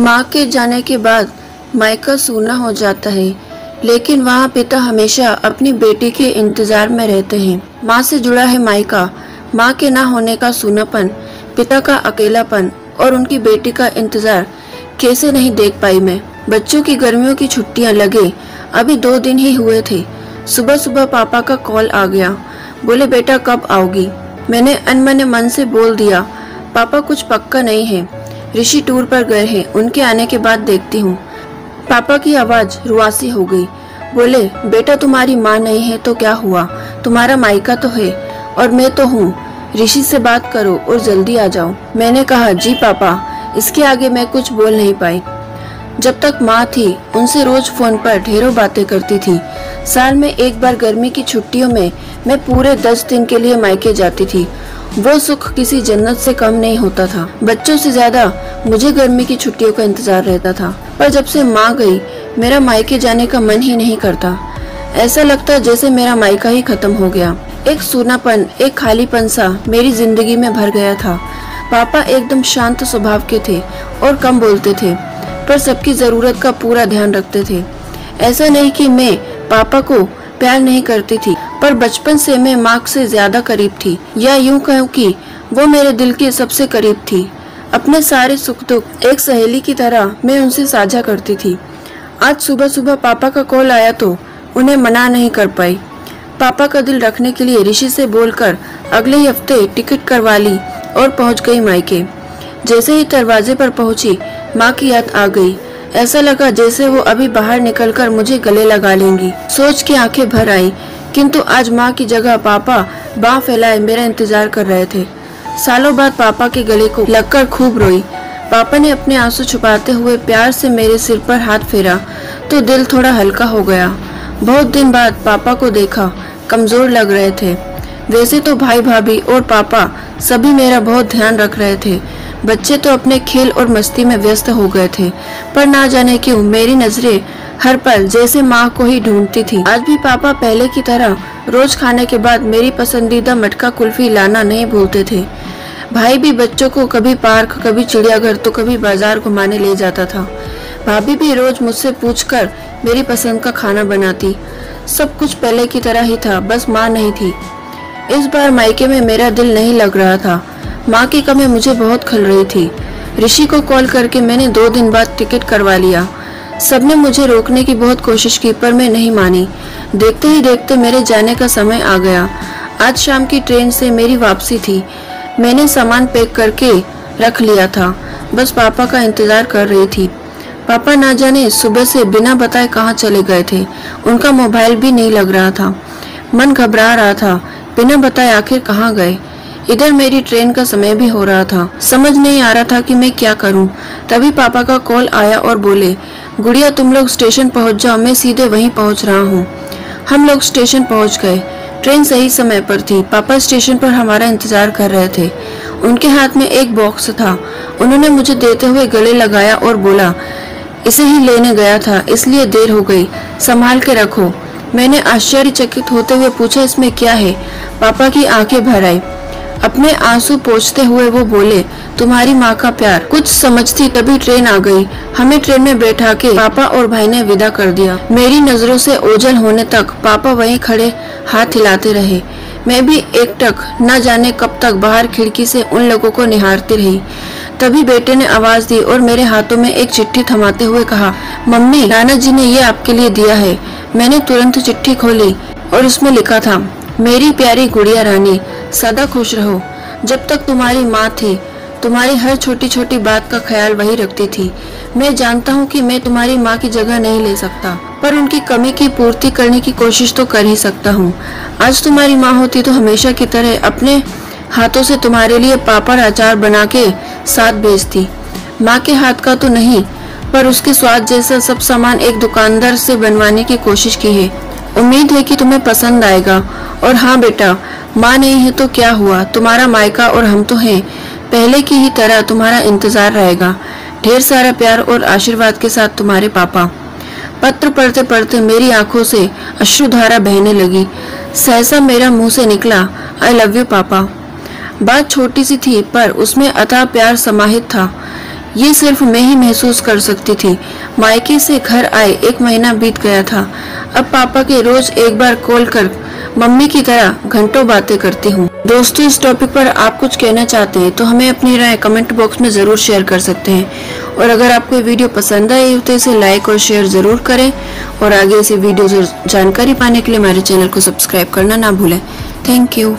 माँ के जाने के बाद मायका सूना हो जाता है, लेकिन वहाँ पिता हमेशा अपनी बेटी के इंतज़ार में रहते हैं। माँ से जुड़ा है माइका। माँ के ना होने का सूनापन, पिता का अकेलापन और उनकी बेटी का इंतज़ार कैसे नहीं देख पाई मैं। बच्चों की गर्मियों की छुट्टियाँ लगे, अभी दो दिन ही हुए थे। सुबह सुबह पापा का कॉल आ गया। बोले, बेटा, कब आओगी? मैंने अनमने मन से बोल दिया, पापा, कुछ पक्का नहीं है। ऋषि टूर पर गए हैं। उनके आने के बाद देखती हूँ। पापा की आवाज़ रुआसी हो गई। बोले, बेटा, तुम्हारी माँ नहीं है तो क्या हुआ? तुम्हारा मायका तो है, और मैं तो हूँ। ऋषि से बात करो और जल्दी आ जाओ। मैंने कहा, जी पापा, इसके आगे मैं कुछ बोल नहीं पाई। जब तक माँ थी, उनसे रोज फ़ोन पर ढेरों बातें करती थी। साल में एक बार गर्मी की छुट्टियों में मैं पूरे दस दिन के लिए मायके जाती थी। वो सुख किसी जन्नत से कम नहीं होता था। बच्चों से ज़्यादा मुझे गर्मी की छुट्टियों का इंतज़ार रहता था। पर जब से माँ गई, मेरा मायके जाने का मन ही नहीं करता। ऐसा लगता जैसे मेरा मायका ही खत्म हो गया। एक सूनापन, एक खालीपन सा मेरी ज़िंदगी में भर गया था। पापा एकदम शांत स्वभाव के थे और कम बोलते थे, पर सबकी ज़रूरत का पूरा ध्यान रखते थे। ऐसा नहीं कि मैं पापा को प्यार नहीं करती थी। पर बचपन से मैं मार्क से ज़्यादा करीब थी। या यूँ कहूँ कि वो मेरे दिल के सबसे करीब थी। अपने सारे सुख दुख एक सहेली की तरह मैं उनसे साझा करती थी। आज सुबह सुबह पापा का कॉल आया तो उन्हें मना नहीं कर पाई। पापा का दिल रखने के लिए ऋषि से बोलकर अगले ही हफ़्ते टिकट करवा ली और पहुँच गई मायके। जैसे ही दरवाजे पर पहुँची, माँ की याद आ गई। ऐसा लगा जैसे वो अभी बाहर निकलकर मुझे गले लगा लेंगी। सोच के आँखें भर आई। किंतु आज माँ की जगह पापा बाह फैलाए मेरा इंतज़ार कर रहे थे। सालों बाद पापा के गले को लगकर खूब रोई। पापा ने अपने आँसू छुपाते हुए प्यार से मेरे सिर पर हाथ फेरा तो दिल थोड़ा हल्का हो गया। बहुत दिन बाद पापा को देखा, कमज़ोर लग रहे थे। वैसे तो भाई भाभी और पापा सभी मेरा बहुत ध्यान रख रहे थे। बच्चे तो अपने खेल और मस्ती में व्यस्त हो गए थे, पर ना जाने क्यों मेरी नज़रें हर पल जैसे माँ को ही ढूंढती थी। आज भी पापा पहले की तरह रोज खाने के बाद मेरी पसंदीदा मटका कुल्फी लाना नहीं भूलते थे। भाई भी बच्चों को कभी पार्क, कभी चिड़ियाघर तो कभी बाज़ार घुमाने ले जाता था। भाभी भी रोज मुझसे पूछकर मेरी पसंद का खाना बनाती। सब कुछ पहले की तरह ही था, बस माँ नहीं थी। इस बार मायके में मेरा दिल नहीं लग रहा था। माँ की कमी मुझे बहुत खल रही थी। ऋषि को कॉल करके मैंने दो दिन बाद टिकट करवा लिया। सबने मुझे रोकने की बहुत कोशिश की, पर मैं नहीं मानी। देखते ही देखते मेरे जाने का समय आ गया। आज शाम की ट्रेन से मेरी वापसी थी। मैंने सामान पैक करके रख लिया था। बस पापा का इंतज़ार कर रही थी। पापा ना जाने सुबह से बिना बताए कहाँ चले गए थे। उनका मोबाइल भी नहीं लग रहा था। मन घबरा रहा था। बिना बताए आखिर कहाँ गए। इधर मेरी ट्रेन का समय भी हो रहा था। समझ नहीं आ रहा था कि मैं क्या करूँ। तभी पापा का कॉल आया और बोले, गुड़िया, तुम लोग स्टेशन पहुँच जाओ, मैं सीधे वहीं पहुँच रहा हूँ। हम लोग स्टेशन पहुँच गए। ट्रेन सही समय पर थी। पापा स्टेशन पर हमारा इंतज़ार कर रहे थे। उनके हाथ में एक बॉक्स था। उन्होंने मुझे देते हुए गले लगाया और बोला, इसे ही लेने गया था, इसलिए देर हो गई। संभाल के रखो। मैंने आश्चर्यचकित होते हुए पूछा, इसमें क्या है? पापा की आँखें भर आई। अपने आँसू पोछते हुए वो बोले, तुम्हारी माँ का प्यार। कुछ समझती तभी ट्रेन आ गई। हमें ट्रेन में बैठा के पापा और भाई ने विदा कर दिया। मेरी नज़रों से ओझल होने तक पापा वहीं खड़े हाथ हिलाते रहे। मैं भी एक टक न जाने कब तक बाहर खिड़की से उन लोगों को निहारती रही। तभी बेटे ने आवाज़ दी और मेरे हाथों में एक चिट्ठी थमाते हुए कहा, मम्मी, नाना जी ने ये आपके लिए दिया है। मैंने तुरंत चिट्ठी खोली और उसमें लिखा था मेरी प्यारी गुड़िया रानी, सदा खुश रहो। जब तक तुम्हारी माँ थी, तुम्हारी हर छोटी छोटी बात का ख्याल वही रखती थी। मैं जानता हूँ कि मैं तुम्हारी माँ की जगह नहीं ले सकता, पर उनकी कमी की पूर्ति करने की कोशिश तो कर ही सकता हूँ। आज तुम्हारी माँ होती तो हमेशा की तरह अपने हाथों से तुम्हारे लिए पापड़ अचार बना के साथ भेजती माँ के हाथ का तो नहीं, पर उसके स्वाद जैसा सब सामान एक दुकानदार से बनवाने की कोशिश की है। उम्मीद है कि तुम्हें पसंद आएगा और हाँ बेटा, माँ नहीं है तो क्या हुआ? तुम्हारा मायका और हम तो हैं। पहले की ही तरह तुम्हारा इंतज़ार रहेगा। ढेर सारा प्यार और आशीर्वाद के साथ तुम्हारे पापा। पत्र पढ़ते पढ़ते मेरी आँखों से अश्रुधारा बहने लगी। सहसा मेरा मुँह से निकला आई लव यू पापा। बात छोटी सी थी, पर उसमें अथा प्यार समाहित था। ये सिर्फ़ मैं ही महसूस कर सकती थी। मायके से घर आए एक महीना बीत गया था। अब पापा के रोज एक बार कॉल कर मम्मी की तरह घंटों बातें करती हूँ। दोस्तों, इस टॉपिक पर आप कुछ कहना चाहते हैं तो हमें अपनी राय कमेंट बॉक्स में ज़रूर शेयर कर सकते हैं। और अगर आपको ये वीडियो पसंद आई तो इसे लाइक और शेयर ज़रूर करें। और आगे ऐसी वीडियो जानकारी पाने के लिए हमारे चैनल को सब्सक्राइब करना ना भूलें। Thank you